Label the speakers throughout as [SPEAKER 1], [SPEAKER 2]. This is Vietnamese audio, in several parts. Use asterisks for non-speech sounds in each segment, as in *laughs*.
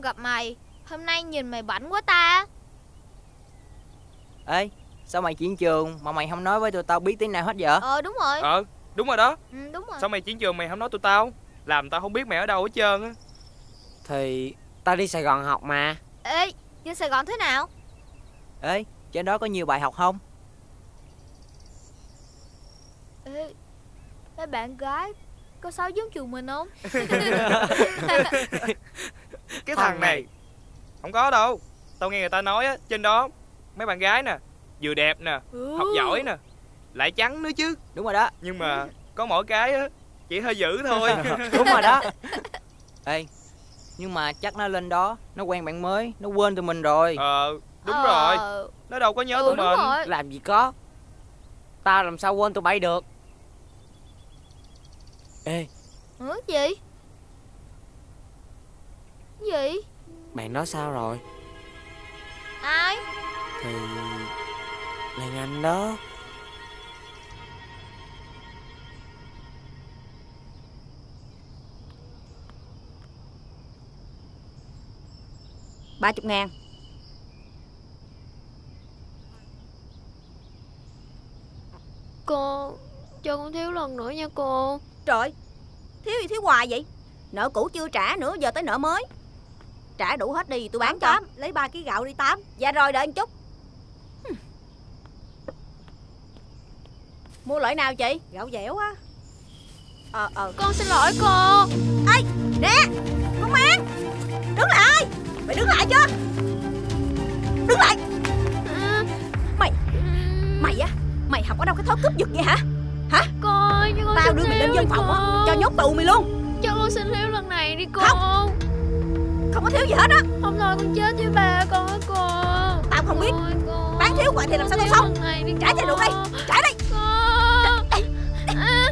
[SPEAKER 1] không
[SPEAKER 2] gặp mày. Hôm nay nhìn mày bảnh quá ta.
[SPEAKER 3] Ê, sao mày chuyển trường mà mày không nói với tụi tao biết tiếng nào hết vậy?
[SPEAKER 2] Ờ đúng rồi.
[SPEAKER 4] Ờ đúng rồi đó.
[SPEAKER 2] Ừ, Đúng rồi.
[SPEAKER 4] Sao mày chuyển trường mày không nói tụi tao? Làm tao không biết mày ở đâu hết trơn á.
[SPEAKER 5] Thì tao đi Sài Gòn học mà.
[SPEAKER 2] Ê Trên Sài Gòn thế nào?
[SPEAKER 3] Ê, trên đó có nhiều bài học không?
[SPEAKER 2] Ê Ê bạn gái Có sao giống trường mình không *laughs* *laughs* *laughs*
[SPEAKER 4] Cái thằng này Không có đâu. Tao nghe người ta nói á Trên đó Mấy bạn gái nè Vừa đẹp nè
[SPEAKER 2] ừ.
[SPEAKER 4] Học giỏi nè Lại trắng nữa chứ.
[SPEAKER 3] Đúng rồi đó.
[SPEAKER 4] Nhưng mà Có mỗi cái á Chỉ hơi dữ thôi. *laughs*
[SPEAKER 3] Đúng rồi đó. *laughs* Ê, nhưng mà chắc nó lên đó Nó quen bạn mới, nó quên tụi mình rồi.
[SPEAKER 4] Ờ Đúng
[SPEAKER 2] Ờ,
[SPEAKER 4] rồi. Nó đâu có nhớ
[SPEAKER 2] ừ,
[SPEAKER 4] tụi mình.
[SPEAKER 2] rồi.
[SPEAKER 5] Làm gì có. Tao làm sao quên tụi bay được? Ê
[SPEAKER 2] Ừ, gì Gì?
[SPEAKER 5] Bạn nói sao rồi?
[SPEAKER 2] Ai?
[SPEAKER 5] Thì Lan Anh đó.
[SPEAKER 6] Ba chục ngàn.
[SPEAKER 2] Cô Cho con thiếu lần nữa nha cô.
[SPEAKER 6] Trời Thiếu gì thiếu hoài vậy? Nợ cũ chưa trả nữa giờ tới nợ mới Trả đủ hết đi tôi bán cho.
[SPEAKER 7] tám lấy ba ký gạo đi tám.
[SPEAKER 6] Dạ rồi đợi một chút. Mua loại nào chị?
[SPEAKER 7] Gạo dẻo á.
[SPEAKER 6] Ờ ờ.
[SPEAKER 2] Con xin lỗi cô.
[SPEAKER 6] Ê nè Không ăn. Đứng lại. Mày đứng lại chưa? Đứng lại. Mày Mày á Mày học ở đâu cái thói cướp giật vậy hả? Hả?
[SPEAKER 2] Cô
[SPEAKER 6] Tao đưa mày lên văn phòng á. Cho nhốt tù mày luôn.
[SPEAKER 2] Cho con xin thiếu lần này đi cô.
[SPEAKER 6] Không. Không có thiếu gì hết á.
[SPEAKER 2] Không thôi con chết với ba con á cô.
[SPEAKER 6] Tao không biết.
[SPEAKER 2] Ôi, cô.
[SPEAKER 6] Bán thiếu hoài thì làm sao tao sống?
[SPEAKER 2] đi
[SPEAKER 6] Trả tiền
[SPEAKER 2] cô.
[SPEAKER 6] đủ đây Trả đây,
[SPEAKER 2] À.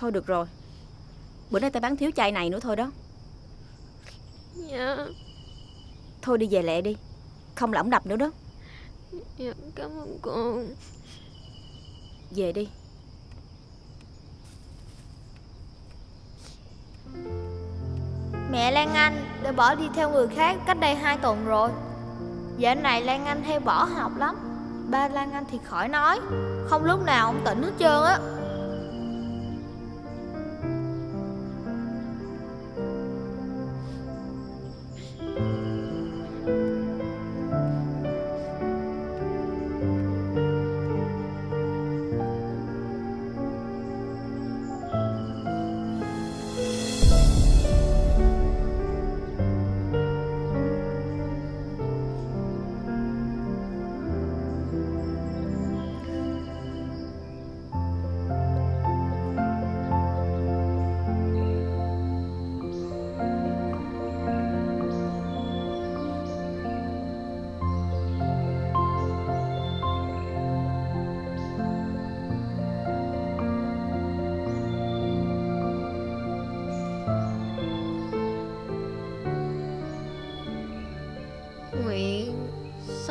[SPEAKER 6] Thôi được rồi Bữa nay tao bán thiếu chai này nữa thôi đó.
[SPEAKER 2] Dạ.
[SPEAKER 6] Thôi đi về lẹ đi. Không là ổng đập nữa đó.
[SPEAKER 2] Dạ cảm ơn cô.
[SPEAKER 6] Về đi.
[SPEAKER 2] Mẹ Lan Anh đã bỏ đi theo người khác cách đây 2 tuần rồi. Dạo này Lan Anh hay bỏ học lắm. Ba Lan Anh thì khỏi nói. Không lúc nào ông tỉnh hết trơn á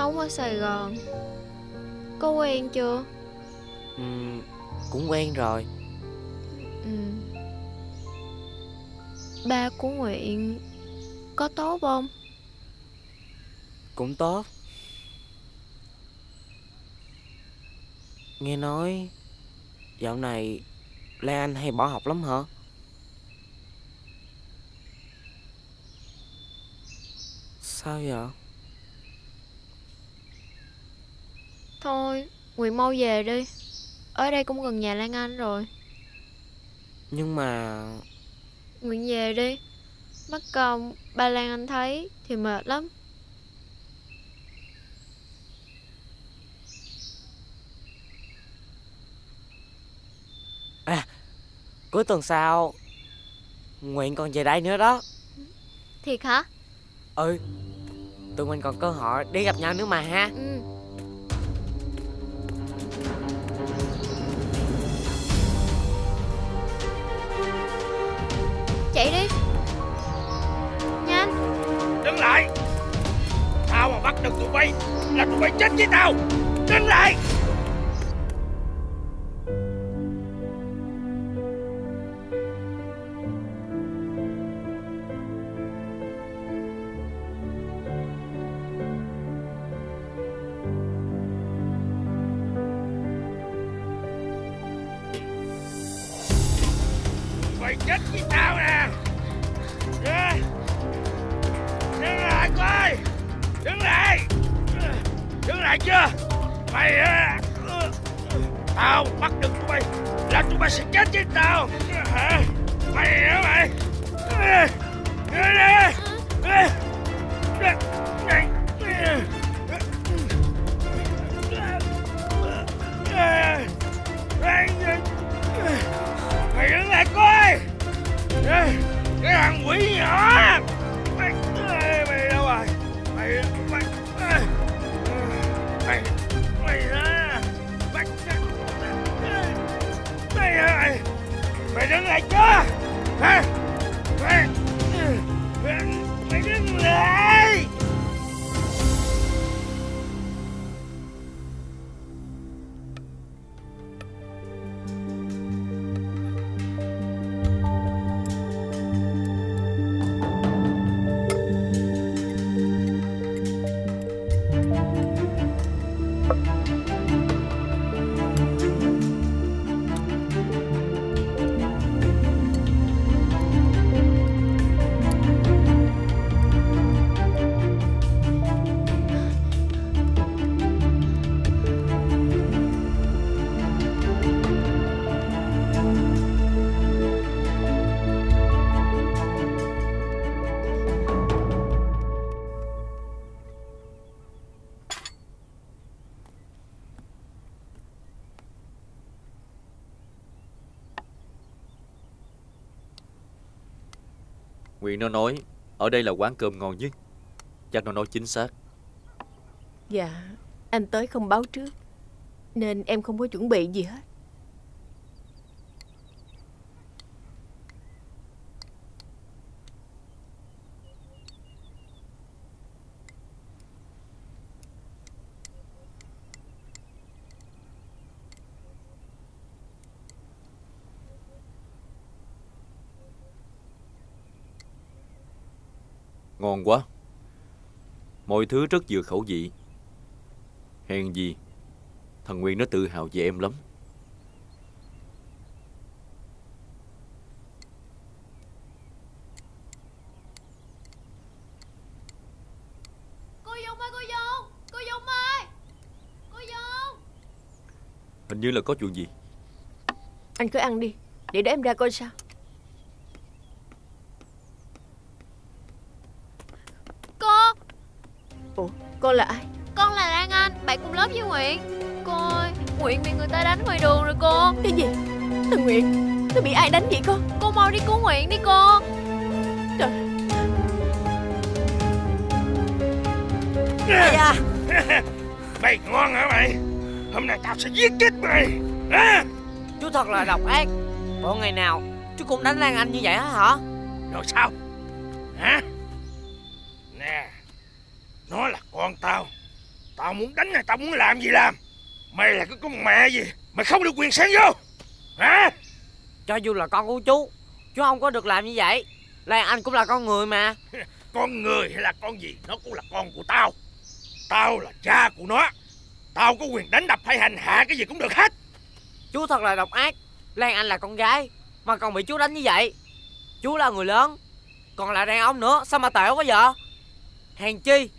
[SPEAKER 2] sống ở Sài Gòn Có quen chưa?
[SPEAKER 5] ừ, cũng quen rồi
[SPEAKER 2] Ừ. Ba của Nguyện có tốt không?
[SPEAKER 5] cũng tốt nghe nói dạo này Lan Anh hay bỏ học lắm hả sao vậy
[SPEAKER 2] Thôi, Nguyện mau về đi. Ở đây cũng gần nhà Lan Anh rồi.
[SPEAKER 5] Nhưng mà
[SPEAKER 2] Nguyện về đi. Mất công ba Lan Anh thấy thì mệt lắm.
[SPEAKER 5] Cuối tuần sau Nguyện còn về đây nữa đó.
[SPEAKER 2] Thiệt hả?
[SPEAKER 5] Ừ Tụi mình còn cơ hội đi gặp nhau nữa mà ha.
[SPEAKER 2] Ừ Chạy đi. Nhanh.
[SPEAKER 8] Đứng lại. Tao mà bắt được tụi bay Là tụi bay chết với tao. Đứng lại.
[SPEAKER 9] Nguyện nó nói, Ở đây là quán cơm ngon nhất. Chắc nó nói chính xác.
[SPEAKER 10] Dạ Anh tới không báo trước, Nên em không có chuẩn bị gì hết.
[SPEAKER 9] Ngon quá. Mọi thứ rất vừa khẩu vị. Hèn gì Thằng Nguyên nó tự hào về em lắm.
[SPEAKER 2] Cô Dung ơi cô Dung! Cô Dung ơi! Cô Dung!
[SPEAKER 9] Hình như là có chuyện gì.
[SPEAKER 10] Anh cứ ăn đi Để đó em ra coi sao Nó bị ai đánh vậy con
[SPEAKER 2] Cô mau đi cứu Nguyện đi cô.
[SPEAKER 10] Trời.
[SPEAKER 5] Ây da
[SPEAKER 8] Mày ngon hả mày? Hôm nay tao sẽ giết chết mày. Hả?
[SPEAKER 5] Chú thật là độc ác. Bộ ngày nào Chú cũng đánh Lan Anh như vậy hả?
[SPEAKER 8] Rồi sao? Hả? Nè Nó là muốn đánh hay tao muốn làm gì làm? Mày là cái con mẹ gì Mày không được quyền xen vô. Hả
[SPEAKER 5] Cho dù là con của chú Chú không có được làm như vậy. Lan Anh cũng là con người mà. *laughs*
[SPEAKER 8] Con người hay là con gì Nó cũng là con của tao. Tao là cha của nó. Tao có quyền đánh đập hay hành hạ cái gì cũng được hết.
[SPEAKER 5] Chú thật là độc ác. Lan Anh là con gái Mà còn bị chú đánh như vậy. Chú là người lớn Còn là đàn ông nữa Sao mà tệ quá vậy? Hèn chi?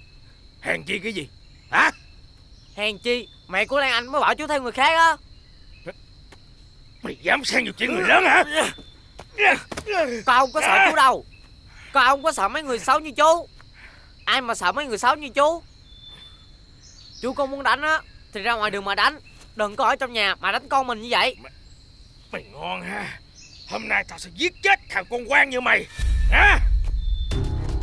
[SPEAKER 8] Hèn chi cái gì? Hả?
[SPEAKER 5] Hèn chi Mẹ của Lan Anh mới bảo chú theo người khác á
[SPEAKER 8] Mày dám xen vào chuyện người lớn hả?
[SPEAKER 5] Con không có sợ chú đâu. Con không có sợ mấy người xấu như chú. Ai mà sợ mấy người xấu như chú? Chú con muốn đánh á Thì ra ngoài đường mà đánh. Đừng có ở trong nhà mà đánh con mình như vậy.
[SPEAKER 8] Mày ngon ha. Hôm nay tao sẽ giết chết thằng con quan như mày. Hả?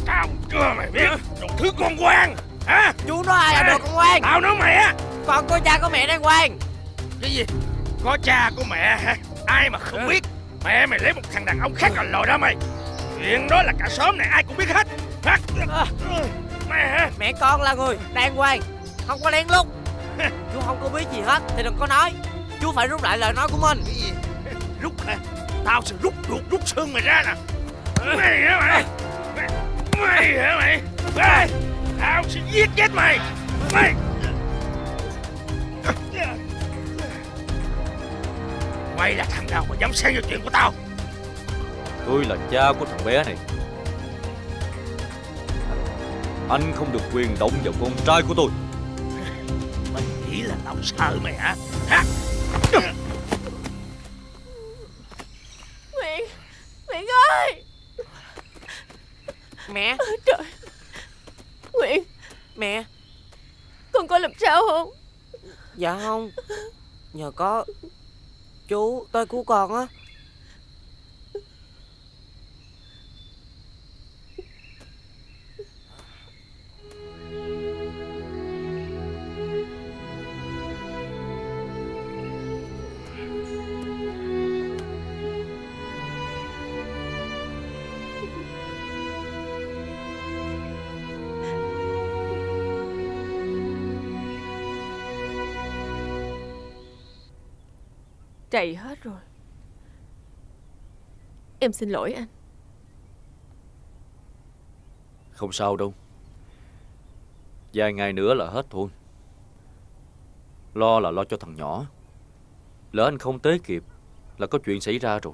[SPEAKER 8] Tao chưa mày biết. Đồ thứ con quan Hả?
[SPEAKER 5] Chú nói ai là đồ con quan
[SPEAKER 8] Tao nói mày á.
[SPEAKER 5] Con có cha có mẹ đang quan
[SPEAKER 8] Cái gì Có cha có mẹ hả? Ai mà không biết? Mẹ mày lấy một thằng đàn ông khác là lòi ra mày. Chuyện đó là cả xóm này ai cũng biết hết. Hả? Mẹ hả?
[SPEAKER 5] Mẹ con là người đàng hoàng Không có lén lút. Chú không có biết gì hết Thì đừng có nói. Chú phải rút lại lời nói của mình.
[SPEAKER 8] Cái gì? Rút hả? Tao sẽ rút ruột rút xương mày ra nè. Mày hả mày? Mày, mày hả mày? Mày Tao sẽ giết chết mày. Mày Mày là thằng nào mà dám xen vào chuyện của tao?
[SPEAKER 9] Tôi là cha của thằng bé này. Anh không được quyền động vào con trai của tôi.
[SPEAKER 8] Mày nghĩ là tao sợ mày hả? Hả?
[SPEAKER 10] Nguyện Nguyện ơi!
[SPEAKER 5] Mẹ.
[SPEAKER 10] Trời. Nguyện
[SPEAKER 5] Mẹ.
[SPEAKER 10] Con có làm sao không?
[SPEAKER 5] Dạ không. Nhờ có Chú tôi cứu con á.
[SPEAKER 10] Trầy hết rồi. Em xin lỗi anh.
[SPEAKER 9] Không sao đâu. Vài ngày nữa là hết thôi. Lo là lo cho thằng nhỏ. Lỡ anh không tới kịp Là có chuyện xảy ra rồi.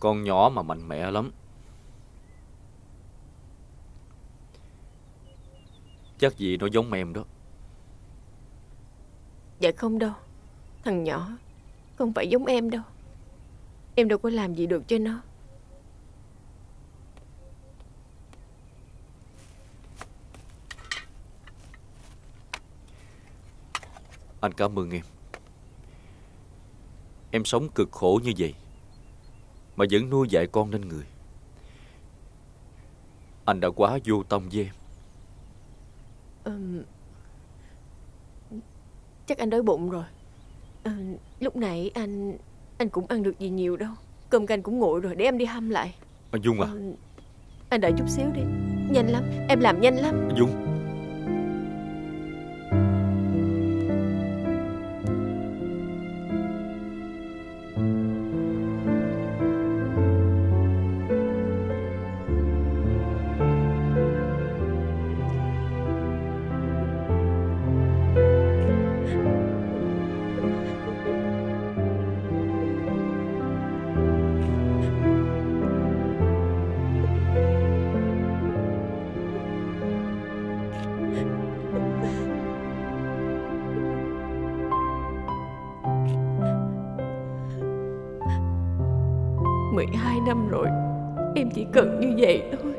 [SPEAKER 9] Con nhỏ mà mạnh mẽ lắm. Chắc gì nó giống em đó.
[SPEAKER 10] Dạ không đâu. Thằng nhỏ Không phải giống em đâu. Em đâu có làm gì được cho nó.
[SPEAKER 9] Anh cảm ơn em. Em sống cực khổ như vậy Mà vẫn nuôi dạy con nên người. Anh đã quá vô tâm với em.
[SPEAKER 10] Ừm, Chắc anh đói bụng rồi. Ờ, Lúc nãy anh Anh cũng ăn được gì nhiều đâu. Cơm canh cũng nguội rồi để em đi hâm lại.
[SPEAKER 9] Anh Dung à.
[SPEAKER 10] Ờ, Anh đợi chút xíu đi. Nhanh lắm Em làm nhanh lắm.
[SPEAKER 9] Anh Dung
[SPEAKER 10] năm rồi. Em chỉ cần như vậy thôi.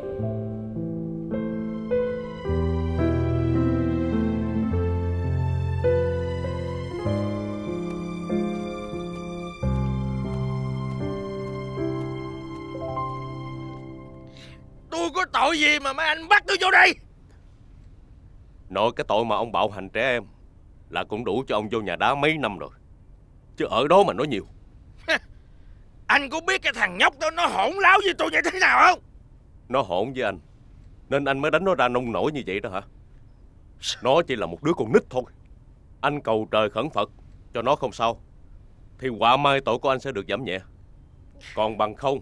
[SPEAKER 8] Tôi có tội gì mà mấy anh bắt tôi vô đây?
[SPEAKER 11] Nội cái tội mà ông bạo hành trẻ em Là cũng đủ cho ông vô nhà đá mấy năm rồi. Chứ ở đó mà nói nhiều
[SPEAKER 8] Anh có biết cái thằng nhóc đó nó hỗn láo với tôi như thế nào không?
[SPEAKER 11] Nó hỗn với anh. Nên anh mới đánh nó ra nông nổi như vậy đó hả? Nó chỉ là một đứa con nít thôi. Anh cầu trời khẩn Phật Cho nó không sao. Thì quả mai tội của anh sẽ được giảm nhẹ. Còn bằng không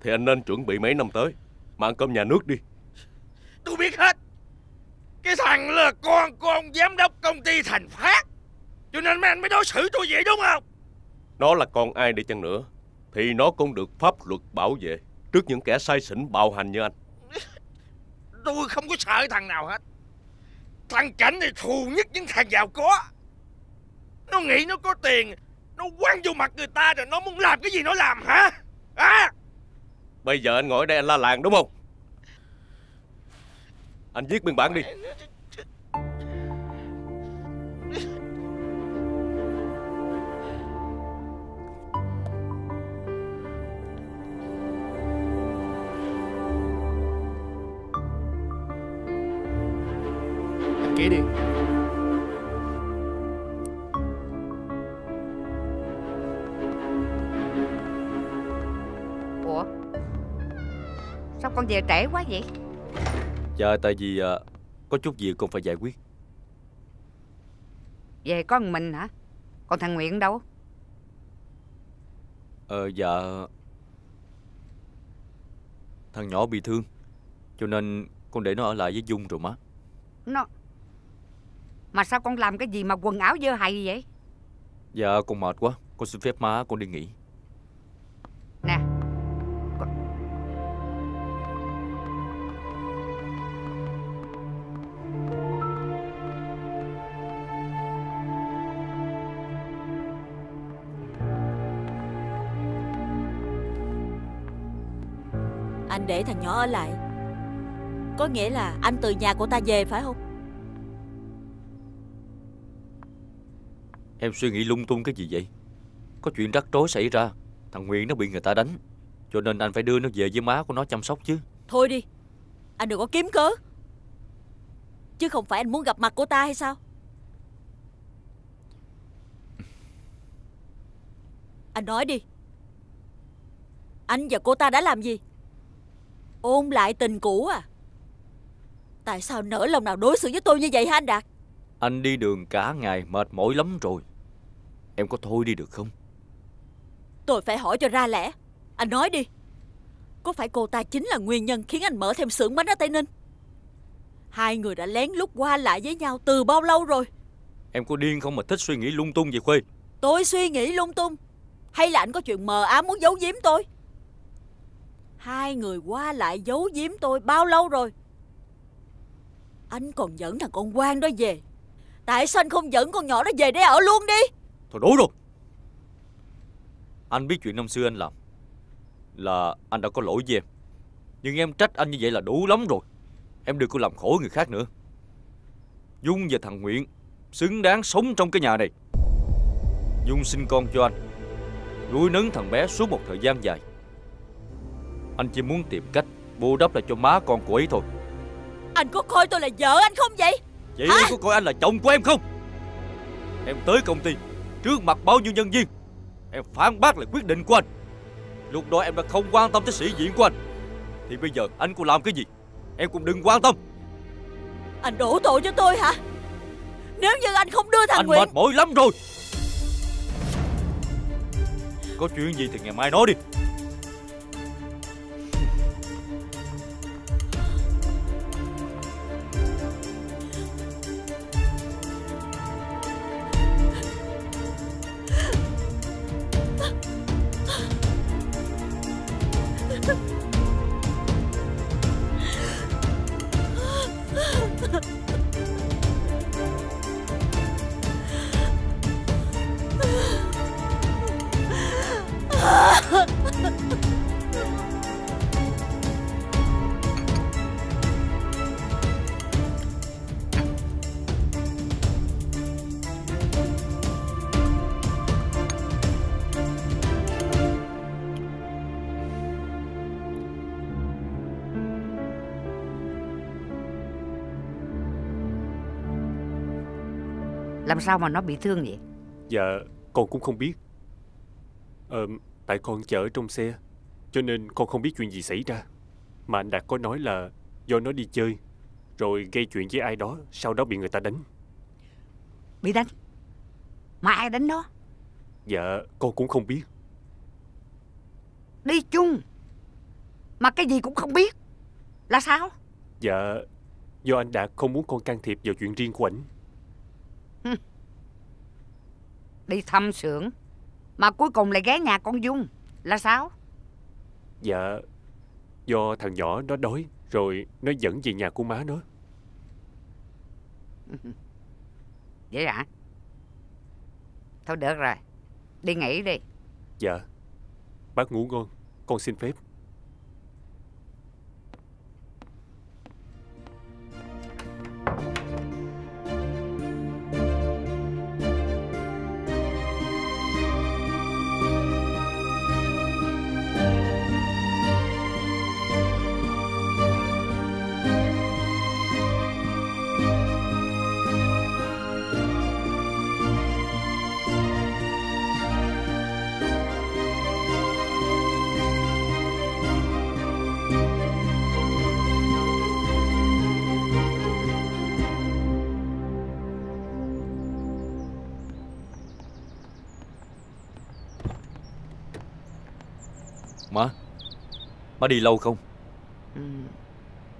[SPEAKER 11] Thì anh nên chuẩn bị mấy năm tới. Mà ăn cơm nhà nước đi.
[SPEAKER 8] Tôi biết hết. Cái thằng là con của ông giám đốc công ty Thành Phát. Cho nên mấy anh mới đối xử tôi vậy đúng không?
[SPEAKER 11] Nó là con ai đi chăng nữa Thì nó cũng được pháp luật bảo vệ Trước những kẻ sai xỉn bạo hành như anh. *laughs*
[SPEAKER 8] Tôi không có sợ thằng nào hết. Thằng Cảnh thì thù nhất những thằng giàu có. Nó nghĩ nó có tiền Nó quăng vô mặt người ta rồi nó muốn làm cái gì nó làm hả? À
[SPEAKER 11] Bây giờ anh ngồi đây anh la làng đúng không? Anh viết biên bản đi
[SPEAKER 12] con về trễ quá vậy?
[SPEAKER 9] Dạ tại vì à, có chút việc con phải giải quyết.
[SPEAKER 12] Về có một mình hả? Còn thằng Nguyện đâu?
[SPEAKER 9] Ờ dạ. Thằng nhỏ bị thương Cho nên con để nó ở lại với Dung rồi má.
[SPEAKER 12] Nó Mà sao con làm cái gì mà quần áo dơ hầy vậy?
[SPEAKER 9] Dạ con mệt quá. Con xin phép má con đi nghỉ
[SPEAKER 13] Anh để thằng nhỏ ở lại. Có nghĩa là anh từ nhà của ta về phải không?
[SPEAKER 9] Em suy nghĩ lung tung cái gì vậy? Có chuyện rắc rối xảy ra Thằng Nguyễn nó bị người ta đánh Cho nên anh phải đưa nó về với má của nó chăm sóc chứ.
[SPEAKER 13] Thôi đi Anh đừng có kiếm cớ. Chứ không phải anh muốn gặp mặt của ta hay sao? Anh nói đi. Anh và cô ta đã làm gì Ôn lại tình cũ à? Tại sao nỡ lòng nào đối xử với tôi như vậy hả anh Đạt?
[SPEAKER 9] Anh đi đường cả ngày mệt mỏi lắm rồi. Em có thôi đi được không?
[SPEAKER 13] Tôi phải hỏi cho ra lẽ. Anh nói đi. Có phải cô ta chính là nguyên nhân khiến anh mở thêm xưởng bánh ở Tây Ninh? Hai người đã lén lút qua lại với nhau từ bao lâu rồi?
[SPEAKER 9] Em có điên không mà thích suy nghĩ lung tung vậy Khuê
[SPEAKER 13] Tôi suy nghĩ lung tung. Hay là anh có chuyện mờ ám muốn giấu giếm tôi Hai người qua lại giấu giếm tôi bao lâu rồi? Anh còn dẫn thằng con quan đó về. Tại sao anh không dẫn con nhỏ đó về để ở luôn đi?
[SPEAKER 9] Thôi đủ rồi Anh biết chuyện năm xưa anh làm, Là anh đã có lỗi với em. Nhưng em trách anh như vậy là đủ lắm rồi. Em đừng có làm khổ người khác nữa. Dung và thằng Nguyện Xứng đáng sống trong cái nhà này. Dung sinh con cho anh, Nuôi nấng thằng bé suốt một thời gian dài. Anh chỉ muốn tìm cách Bù đắp lại cho má con của ấy thôi.
[SPEAKER 13] Anh có coi tôi là vợ anh không vậy?
[SPEAKER 9] Vậy em có coi anh là chồng của em không? Em tới công ty Trước mặt bao nhiêu nhân viên Em phản bác lại quyết định của anh. Lúc đó em đã không quan tâm tới sĩ diện của anh. Thì bây giờ anh còn làm cái gì? Em cũng đừng quan tâm.
[SPEAKER 13] Anh đổ tội cho tôi hả? Nếu như anh không đưa thằng
[SPEAKER 9] Anh
[SPEAKER 13] Nguyện
[SPEAKER 9] mệt mỏi lắm rồi. Có chuyện gì thì ngày mai nói đi
[SPEAKER 12] Làm sao mà nó bị thương vậy?
[SPEAKER 14] Dạ con cũng không biết. Ờ Tại con chở trong xe Cho nên con không biết chuyện gì xảy ra. Mà anh Đạt có nói là do nó đi chơi Rồi gây chuyện với ai đó Sau đó bị người ta đánh.
[SPEAKER 12] Bị đánh? Mà ai đánh nó?
[SPEAKER 14] Dạ con cũng không biết.
[SPEAKER 12] Đi chung. Mà cái gì cũng không biết. Là sao?
[SPEAKER 14] Dạ Do anh Đạt không muốn con can thiệp vào chuyện riêng của ảnh
[SPEAKER 12] Đi thăm xưởng. Mà cuối cùng lại ghé nhà con Dung. Là sao?
[SPEAKER 14] Dạ Do thằng nhỏ nó đói Rồi nó dẫn về nhà của má nó. *laughs*
[SPEAKER 12] Vậy hả? Thôi được rồi Đi nghỉ đi.
[SPEAKER 14] Dạ. Bác ngủ ngon Con xin phép
[SPEAKER 9] Má đi lâu không?
[SPEAKER 12] Ừ.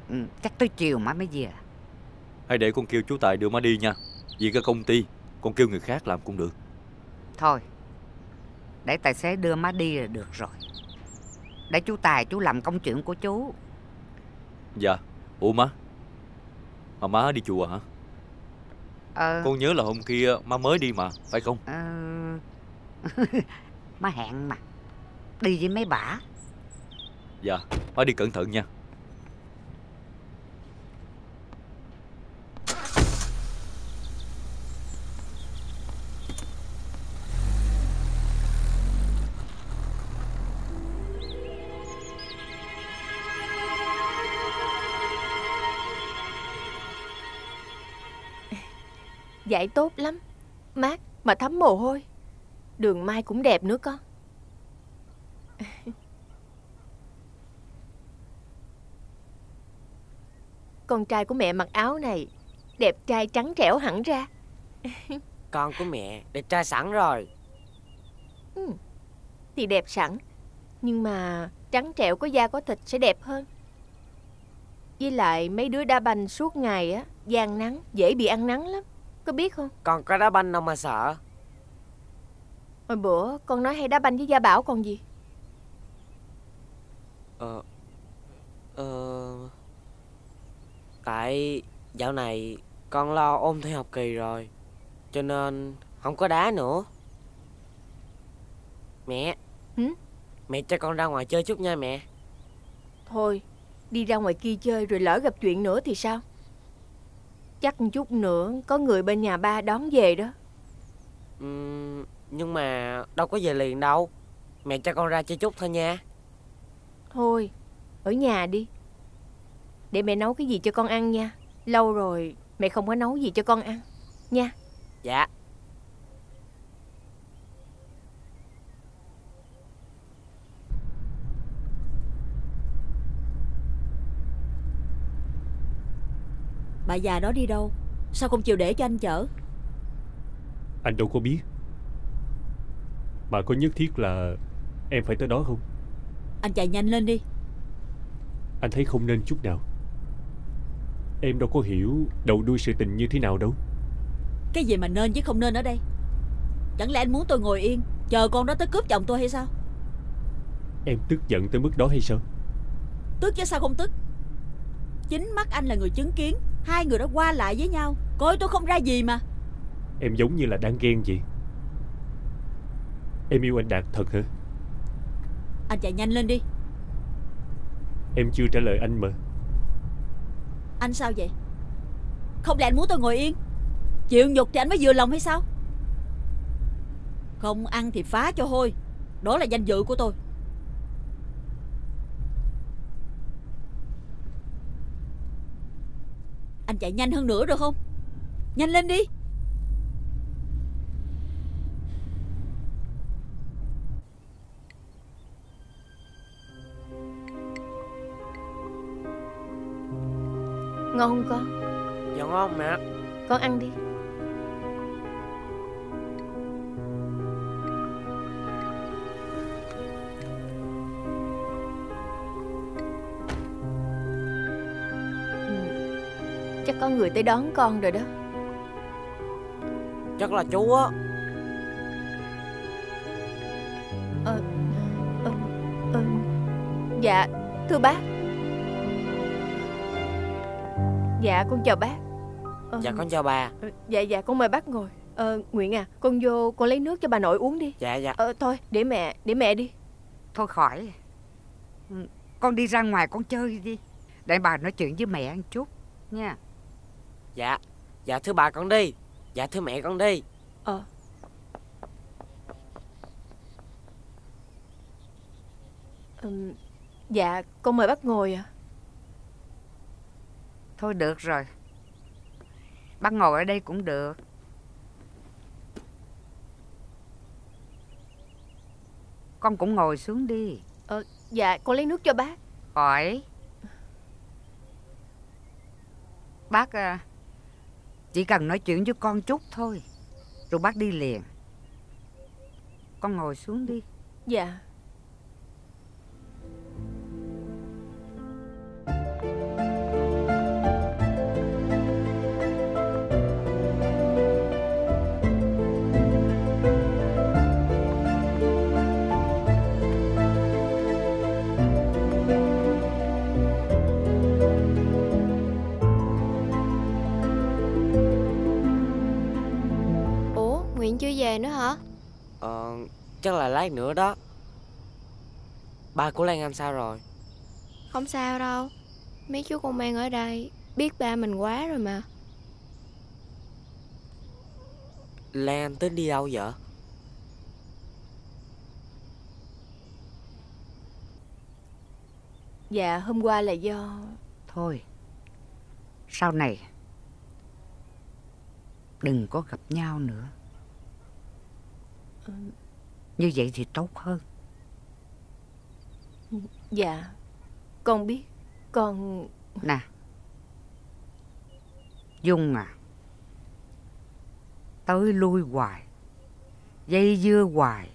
[SPEAKER 12] Ừ, Chắc tới chiều má mới về.
[SPEAKER 9] Hay để con kêu chú Tài đưa má đi nha. Vì cái công ty Con kêu người khác làm cũng được.
[SPEAKER 12] Thôi Để tài xế đưa má đi là được rồi. Để chú Tài chú làm công chuyện của chú.
[SPEAKER 9] Dạ. Ủa má? Mà má đi chùa hả?
[SPEAKER 12] Ờ.
[SPEAKER 9] Con nhớ là hôm kia má mới đi mà Phải không?
[SPEAKER 12] Ờ. *laughs* Má hẹn mà. Đi với mấy bả
[SPEAKER 9] Dạ Má đi cẩn thận nha.
[SPEAKER 10] Dạy tốt lắm. Mát mà thấm mồ hôi. Đường mai cũng đẹp nữa con. Con trai của mẹ mặc áo này. Đẹp trai trắng trẻo hẳn ra. *laughs*
[SPEAKER 5] Con của mẹ đẹp trai sẵn rồi.
[SPEAKER 10] Ừ, Thì đẹp sẵn. Nhưng mà trắng trẻo có da có thịt sẽ đẹp hơn. Với lại mấy đứa đá banh suốt ngày á gian nắng dễ bị ăn nắng lắm. Có biết không?
[SPEAKER 5] Con có đá banh đâu mà sợ.
[SPEAKER 10] Hồi bữa con nói hay đá banh với Gia Bảo còn gì?
[SPEAKER 5] Ờ Ờ Tại dạo này con lo ôn thi học kỳ rồi Cho nên không có đá nữa. Mẹ.
[SPEAKER 10] Hử?
[SPEAKER 5] Mẹ cho con ra ngoài chơi chút nha mẹ.
[SPEAKER 10] Thôi Đi ra ngoài kia chơi rồi lỡ gặp chuyện nữa thì sao? Chắc chút nữa Có người bên nhà ba đón về đó.
[SPEAKER 5] Ừm, Nhưng mà đâu có về liền đâu. Mẹ cho con ra chơi chút thôi nha.
[SPEAKER 10] Thôi Ở nhà đi Để mẹ nấu cái gì cho con ăn nha. Lâu rồi mẹ không có nấu gì cho con ăn. Nha.
[SPEAKER 5] Dạ.
[SPEAKER 13] Bà già đó đi đâu? Sao không chịu để cho anh chở?
[SPEAKER 14] Anh đâu có biết. Mà có nhất thiết là Em phải tới đó không?
[SPEAKER 13] Anh chạy nhanh lên đi.
[SPEAKER 14] Anh thấy không nên chút nào Em đâu có hiểu Đầu đuôi sự tình như thế nào đâu.
[SPEAKER 13] Cái gì mà nên chứ không nên ở đây? Chẳng lẽ anh muốn tôi ngồi yên Chờ con đó tới cướp chồng tôi hay sao?
[SPEAKER 14] Em tức giận tới mức đó hay sao?
[SPEAKER 13] Tức chứ sao không tức? Chính mắt anh là người chứng kiến Hai người đã qua lại với nhau Coi tôi không ra gì mà.
[SPEAKER 14] Em giống như là đang ghen vậy. Em yêu anh Đạt thật hả?
[SPEAKER 13] Anh chạy nhanh lên đi.
[SPEAKER 14] Em chưa trả lời anh mà
[SPEAKER 13] anh sao vậy? Không lẽ anh muốn tôi ngồi yên? Chịu nhục thì anh mới vừa lòng hay sao? Không ăn thì phá cho hôi. Đó là danh dự của tôi. Anh chạy nhanh hơn nữa được không? Nhanh lên đi!
[SPEAKER 10] Ngon không con?
[SPEAKER 5] Dạ ngon mẹ.
[SPEAKER 10] Con ăn đi. Ừ, Chắc có người tới đón con rồi đó.
[SPEAKER 5] Chắc là chú á.
[SPEAKER 10] Ờ, ờ, ờ, Dạ thưa bác Dạ con chào bác. Ờ,
[SPEAKER 5] Dạ con chào bà.
[SPEAKER 10] Ờ, Dạ dạ con mời bác ngồi. Ờ Nguyện à con vô con lấy nước cho bà nội uống đi.
[SPEAKER 5] Dạ dạ.
[SPEAKER 10] Ờ thôi để mẹ để mẹ đi.
[SPEAKER 12] Thôi khỏi. Ừ, Con đi ra ngoài con chơi đi. Để bà nói chuyện với mẹ một chút nha.
[SPEAKER 5] Dạ Dạ thưa bà con đi. Dạ thưa mẹ con đi.
[SPEAKER 10] Ờ. Ừm, Dạ con mời bác ngồi à
[SPEAKER 12] Thôi được rồi. Bác ngồi ở đây cũng được. Con cũng ngồi xuống đi.
[SPEAKER 10] Ờ dạ con lấy nước cho bác.
[SPEAKER 12] Khỏi. Bác à, Chỉ cần nói chuyện với con chút thôi Rồi bác đi liền. Con ngồi xuống đi.
[SPEAKER 10] Dạ
[SPEAKER 2] về nữa hả?
[SPEAKER 5] Ờ Chắc là lát nữa đó. Ba của Lan Anh sao rồi?
[SPEAKER 2] Không sao đâu. Mấy chú công an ở đây Biết ba mình quá rồi mà.
[SPEAKER 5] Lan Anh tính đi đâu vậy?
[SPEAKER 10] Dạ hôm qua là do
[SPEAKER 12] Thôi Sau này Đừng có gặp nhau nữa. Như vậy thì tốt hơn.
[SPEAKER 10] Dạ Con biết. Con
[SPEAKER 12] Nè. Dung à Tới lui hoài Dây dưa hoài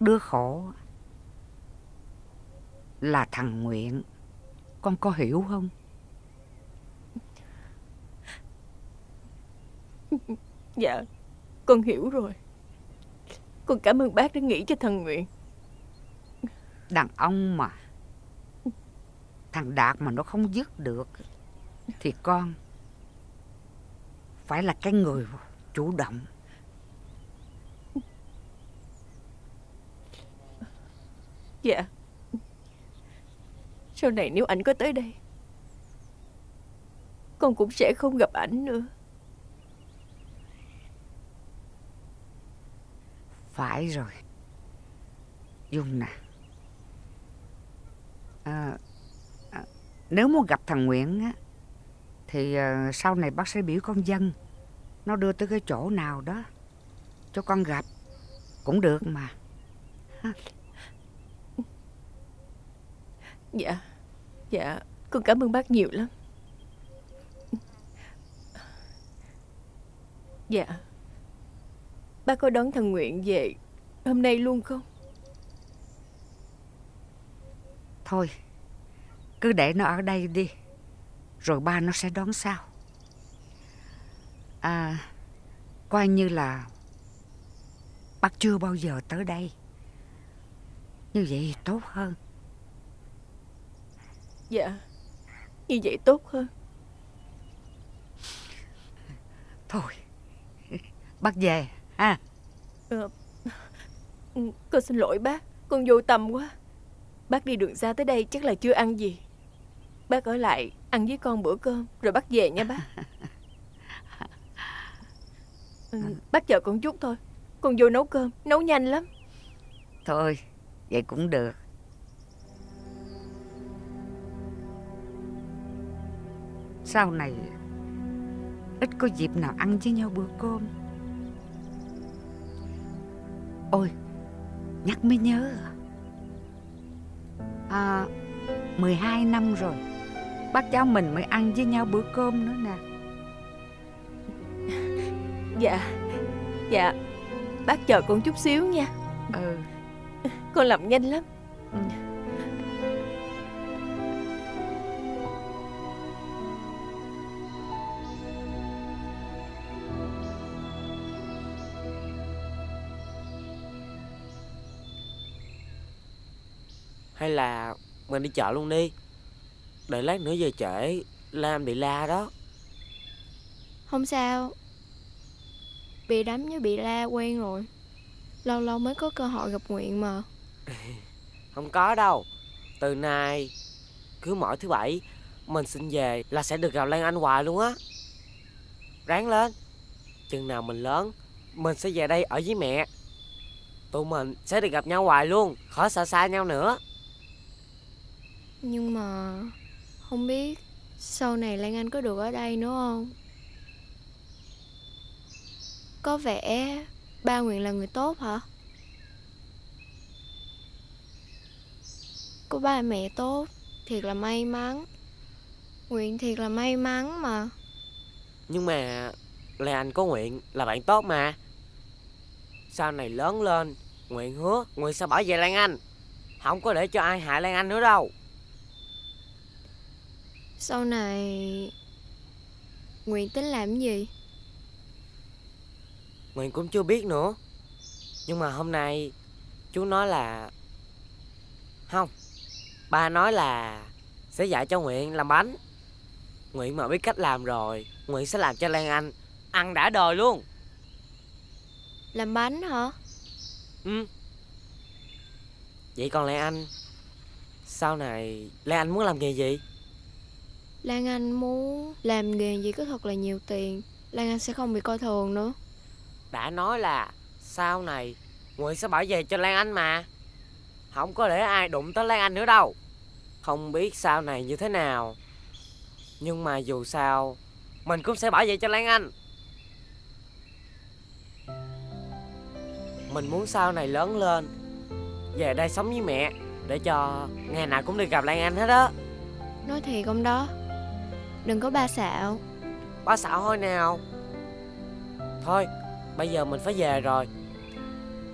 [SPEAKER 12] Đứa khổ Là thằng Nguyện. Con có hiểu không?
[SPEAKER 10] Dạ Con hiểu rồi Con cảm ơn bác đã nghĩ cho thằng Nguyện
[SPEAKER 12] Đàn ông mà. Thằng Đạt mà nó không dứt được Thì con Phải là cái người chủ động.
[SPEAKER 10] Dạ. Sau này nếu ảnh có tới đây Con cũng sẽ không gặp ảnh nữa
[SPEAKER 12] Phải rồi. Dung nè. À, à, Nếu muốn gặp thằng Nguyễn á Thì à, sau này bác sẽ biểu con dân. Nó đưa tới cái chỗ nào đó Cho con gặp. Cũng được mà.
[SPEAKER 10] Dạ Dạ Con cảm ơn bác nhiều lắm. Dạ. Bác có đón thằng Nguyện về Hôm nay luôn không?
[SPEAKER 12] Thôi Cứ để nó ở đây đi Rồi ba nó sẽ đón sau. À Coi như là Bác chưa bao giờ tới đây. Như vậy tốt hơn.
[SPEAKER 10] Dạ Như vậy tốt hơn.
[SPEAKER 12] Thôi *laughs* Bác về ha
[SPEAKER 10] ờ, Con xin lỗi bác Con vô tâm quá. Bác đi đường xa tới đây chắc là chưa ăn gì. Bác ở lại ăn với con bữa cơm Rồi bác về nha bác. Ừ, Bác chờ con chút thôi. Con vô nấu cơm Nấu nhanh lắm.
[SPEAKER 12] Thôi Vậy cũng được. Sau này Ít có dịp nào ăn với nhau bữa cơm Ôi Nhắc mới nhớ À? 12 năm rồi. Bác cháu mình mới ăn với nhau bữa cơm nữa nè. *laughs*
[SPEAKER 10] Dạ Dạ. Bác chờ con chút xíu nha.
[SPEAKER 12] Ừ.
[SPEAKER 10] Con làm nhanh lắm.
[SPEAKER 12] Ừ.
[SPEAKER 5] Hay là mình đi chợ luôn đi. Để lát nữa về trễ Lam bị la đó.
[SPEAKER 2] Không sao. Bị đánh với bị la quen rồi. Lâu lâu mới có cơ hội gặp Nguyện mà. *laughs*
[SPEAKER 5] Không có đâu. Từ nay Cứ mỗi thứ bảy Mình xin về là sẽ được gặp Lan Anh hoài luôn á. Ráng lên. Chừng nào mình lớn Mình sẽ về đây ở với mẹ. Tụi mình sẽ được gặp nhau hoài luôn Khỏi xa xa nhau nữa
[SPEAKER 2] nhưng mà Không biết Sau này Lan Anh có được ở đây nữa không? Có vẻ Ba Nguyện là người tốt hả? Có ba mẹ tốt, Thiệt là may mắn. Nguyện thiệt là may mắn mà.
[SPEAKER 5] Nhưng mà Lan Anh có Nguyện là bạn tốt mà. Sau này lớn lên, Nguyện hứa Nguyện sẽ bảo vệ Lan Anh. Không có để cho ai hại Lan Anh nữa đâu.
[SPEAKER 2] Sau này Nguyện tính làm gì?
[SPEAKER 5] Nguyện cũng chưa biết nữa. Nhưng mà hôm nay Chú nói là Không Ba nói là Sẽ dạy cho Nguyện làm bánh. Nguyện mà biết cách làm rồi Nguyện sẽ làm cho Lan Anh Ăn đã đời luôn.
[SPEAKER 2] Làm bánh hả?
[SPEAKER 5] Ừ. Vậy còn Lan Anh Sau này Lan Anh muốn làm nghề gì
[SPEAKER 2] Lan Anh muốn làm nghề gì có thật là nhiều tiền Lan Anh sẽ không bị coi thường nữa.
[SPEAKER 5] Đã nói là Sau này Nguyện sẽ bảo vệ cho Lan Anh mà. Không có để ai đụng tới Lan Anh nữa đâu. Không biết sau này như thế nào. Nhưng mà dù sao Mình cũng sẽ bảo vệ cho Lan Anh. Mình muốn sau này lớn lên Về đây sống với mẹ Để cho ngày nào cũng được gặp Lan Anh hết á.
[SPEAKER 2] Nói thiệt ông đó Đừng có ba xạo.
[SPEAKER 5] Ba xạo thôi nào. Thôi, Bây giờ mình phải về rồi.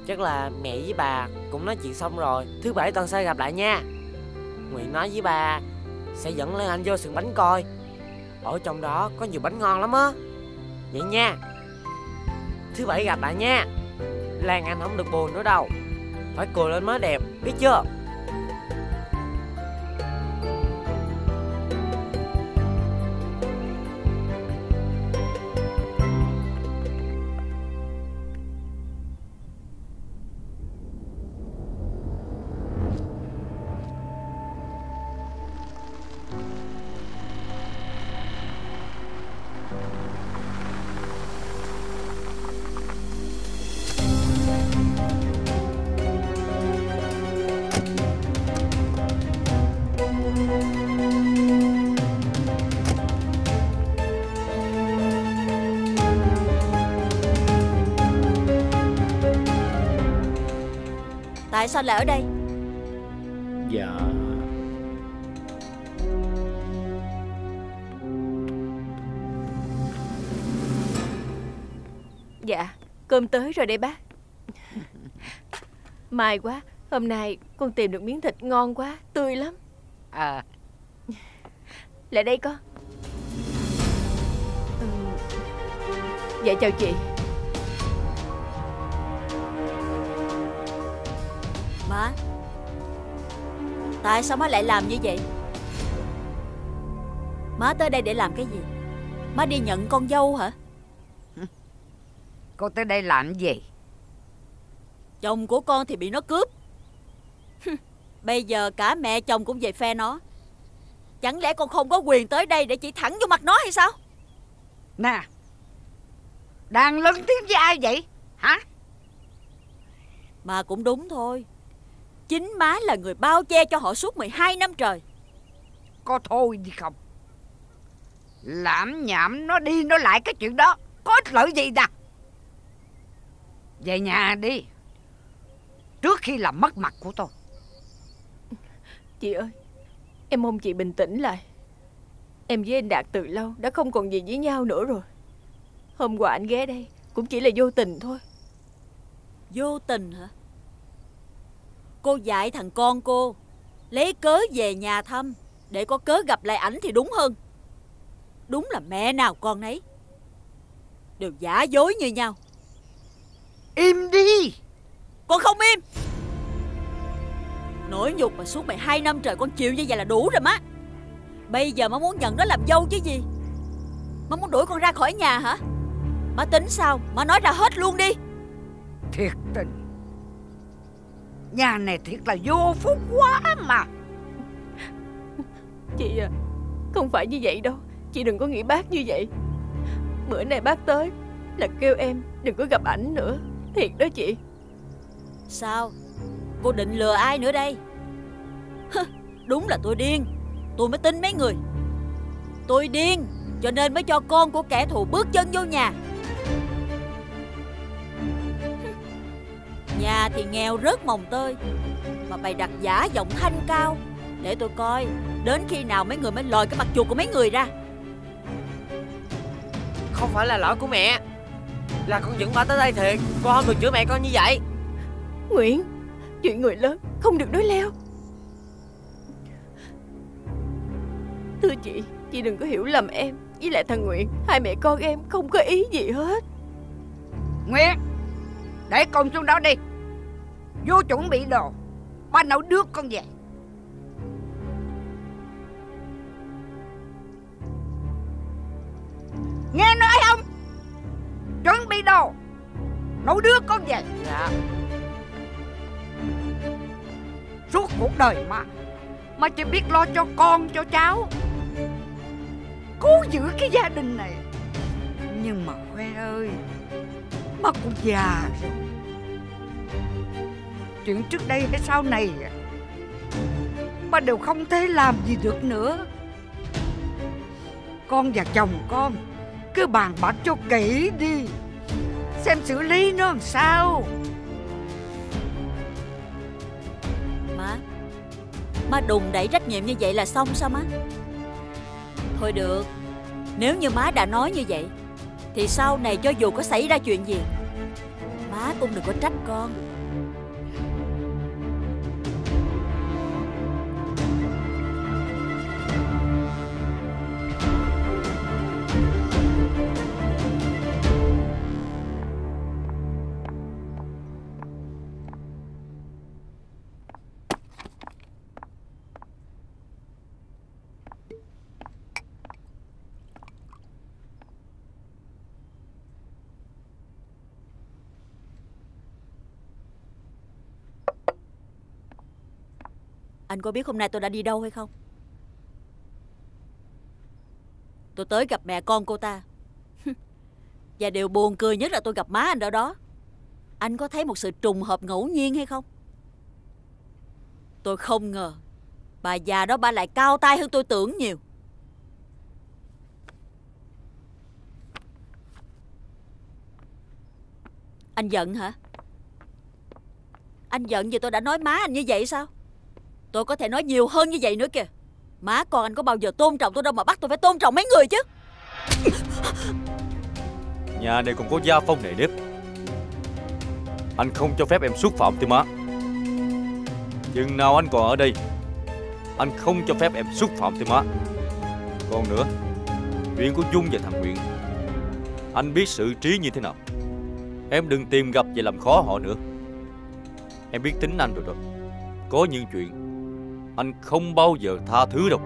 [SPEAKER 5] Chắc là mẹ với bà cũng nói chuyện xong rồi. Thứ bảy tuần sau gặp lại nha. Nguyện nói với bà Sẽ dẫn Lan Anh vô sườn bánh coi. Ở trong đó có nhiều bánh ngon lắm á. Vậy nha. Thứ bảy gặp lại nha. Lan Anh không được buồn nữa đâu. Phải cười lên mới đẹp, Biết chưa?
[SPEAKER 13] Tại sao lại ở đây?
[SPEAKER 14] Dạ.
[SPEAKER 10] Dạ Cơm tới rồi đây bác. May quá Hôm nay con tìm được miếng thịt ngon quá Tươi lắm.
[SPEAKER 12] À.
[SPEAKER 10] Lại đây con. Ừ. Dạ chào chị
[SPEAKER 13] Má Tại sao má lại làm như vậy? Má tới đây để làm cái gì? Má đi nhận con dâu hả?
[SPEAKER 12] Cô tới đây làm gì?
[SPEAKER 13] Chồng của con thì bị nó cướp. Bây giờ cả mẹ chồng cũng về phe nó. Chẳng lẽ con không có quyền tới đây để chỉ thẳng vô mặt nó hay sao?
[SPEAKER 12] Nè Đang lớn tiếng với ai vậy? Hả?
[SPEAKER 13] Mà cũng đúng thôi Chính má là người bao che cho họ suốt 12 năm trời.
[SPEAKER 12] Có thôi đi không? Làm nhảm nó đi nó lại cái chuyện đó. Có ích lợi gì nè? Về nhà đi. Trước khi làm mất mặt của tôi.
[SPEAKER 10] Chị ơi Em mong chị bình tĩnh lại. Em với anh Đạt từ lâu đã không còn gì với nhau nữa rồi. Hôm qua anh ghé đây Cũng chỉ là vô tình thôi.
[SPEAKER 13] Vô tình hả? Cô dạy thằng con cô Lấy cớ về nhà thăm Để có cớ gặp lại ảnh thì đúng hơn. Đúng là mẹ nào con nấy. Đều giả dối như nhau.
[SPEAKER 12] Im đi!
[SPEAKER 13] Con không im! Nỗi nhục mà suốt mày hai năm trời con chịu như vậy là đủ rồi má. Bây giờ má muốn nhận nó làm dâu chứ gì? Má muốn đuổi con ra khỏi nhà hả? Má tính sao? Má nói ra hết luôn đi.
[SPEAKER 12] Thiệt tình Nhà này thiệt là vô phúc quá mà.
[SPEAKER 10] Chị à Không phải như vậy đâu. Chị đừng có nghĩ bác như vậy. Bữa nay bác tới Là kêu em đừng có gặp ảnh nữa. Thiệt đó chị.
[SPEAKER 13] Sao? Cô định lừa ai nữa đây? Đúng là tôi điên. Tôi mới tin mấy người. Tôi điên Cho nên mới cho con của kẻ thù bước chân vô nhà Nhà thì nghèo rớt mồng tơi Mà bày đặt giả giọng thanh cao. Để tôi coi Đến khi nào mấy người mới lòi cái mặt chuột của mấy người ra?
[SPEAKER 5] Không phải là lỗi của mẹ Là con dẫn ba tới đây thiệt. Con không được chữa mẹ con như vậy.
[SPEAKER 10] Nguyễn Chuyện người lớn không được nói leo. Thưa chị Chị đừng có hiểu lầm em Với lại thằng Nguyện Hai mẹ con em không có ý gì hết.
[SPEAKER 12] Nguyện Để con xuống đó đi Vô chuẩn bị đồ Ba nấu nước con về. Nghe nói không? Chuẩn bị đồ Nấu nước con về.
[SPEAKER 5] Dạ.
[SPEAKER 12] Suốt cuộc đời mà. Mà chỉ biết lo cho con cho cháu. Cố giữ cái gia đình này. Nhưng mà khoe ơi Má cũng già rồi Chuyện trước đây hay sau này. Ba đều không thể làm gì được nữa. Con và chồng con, Cứ bàn bạc cho kỹ đi. Xem xử lý nó làm sao.
[SPEAKER 13] Má Má đùng đẩy trách nhiệm như vậy là xong sao má? Thôi được, Nếu như má đã nói như vậy, Thì sau này cho dù có xảy ra chuyện gì, Má cũng đừng có trách con. Anh có biết hôm nay tôi đã đi đâu hay không? Tôi tới gặp mẹ con cô ta *laughs* Và điều buồn cười nhất là tôi gặp má anh ở đó Anh có thấy một sự trùng hợp ngẫu nhiên hay không? Tôi không ngờ Bà già đó bà lại cao tay hơn tôi tưởng nhiều Anh giận hả? Anh giận vì tôi đã nói má anh như vậy sao? Tôi có thể nói nhiều hơn như vậy nữa kìa. Má con anh có bao giờ tôn trọng tôi đâu mà bắt tôi phải tôn trọng mấy người chứ.
[SPEAKER 9] Nhà này còn có gia phong nề nếp. Anh không cho phép em xúc phạm tới má. Chừng nào anh còn ở đây, Anh không cho phép em xúc phạm tới má. Còn nữa, Chuyện của Dung và thằng Nguyện Anh biết sự trí như thế nào? Em đừng tìm gặp và làm khó họ nữa. Em biết tính anh rồi đó. Có những chuyện anh không bao giờ tha thứ đâu.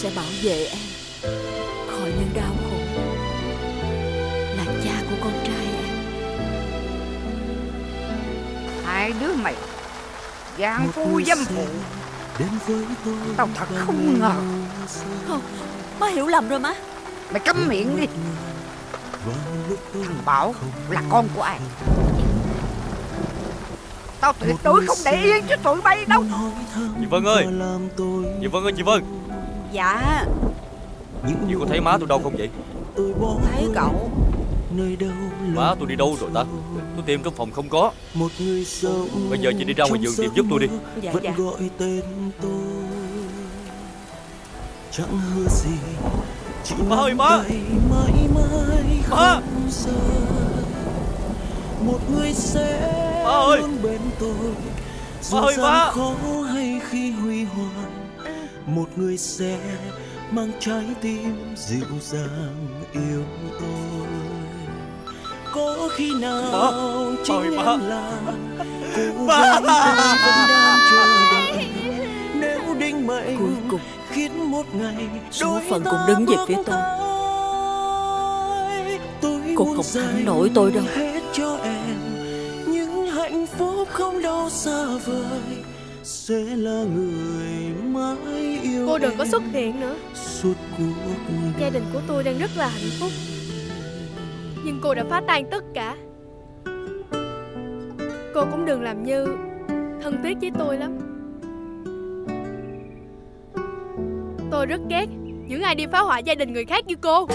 [SPEAKER 13] Sẽ bảo vệ em. Khỏi những đau khổ Là cha của con trai em.
[SPEAKER 12] Hai đứa mày Giang phu dâm phụ. Tao thật không ngờ.
[SPEAKER 13] Không, má hiểu lầm rồi má.
[SPEAKER 12] Mày câm miệng đi. Thằng Bảo là con của ai? Tao tuyệt đối không để yên cho tụi bay đâu.
[SPEAKER 9] Chị Vân ơi. Chị Vân ơi chị Vân
[SPEAKER 13] Dạ.
[SPEAKER 9] Chị có thấy má tôi đâu không vậy?
[SPEAKER 13] Thấy cậu.
[SPEAKER 9] Má tôi đi đâu rồi ta? Tôi tìm trong phòng không có.
[SPEAKER 15] Một người sống
[SPEAKER 9] Bây giờ chị đi ra ngoài giường tìm giúp tôi đi.
[SPEAKER 13] Dạ
[SPEAKER 15] vẫn
[SPEAKER 13] dạ.
[SPEAKER 15] gọi tên tôi. Chẳng hứa gì chỉ
[SPEAKER 9] Má ơi, má!
[SPEAKER 15] mãi mãi
[SPEAKER 9] Má!
[SPEAKER 15] một người sẽ
[SPEAKER 9] Má ơi!
[SPEAKER 15] luôn bên tôi. Dù
[SPEAKER 9] Má ơi, má!
[SPEAKER 15] khó hay khi huy hoàng một người sẽ mang trái tim dịu dàng yêu tôi có khi nào chính
[SPEAKER 9] ơi, má!
[SPEAKER 15] em là *laughs* cố gắng vẫn đang chờ đợi nếu định mệnh
[SPEAKER 13] Cuối cùng
[SPEAKER 15] khiến một ngày
[SPEAKER 13] Số phận cũng đứng về phía tôi.
[SPEAKER 15] tôi
[SPEAKER 13] Cô không thắng nổi tôi đâu.
[SPEAKER 15] hết cho em những hạnh phúc không đâu xa vời sẽ là người mãi yêu
[SPEAKER 10] Cô đừng có xuất hiện nữa.
[SPEAKER 15] Suốt cuộc.
[SPEAKER 10] Gia đình của tôi đang rất là hạnh phúc. Nhưng cô đã phá tan tất cả. Cô cũng đừng làm như Thân thiết với tôi lắm. Tôi rất ghét Những ai đi phá hoại gia đình người khác như cô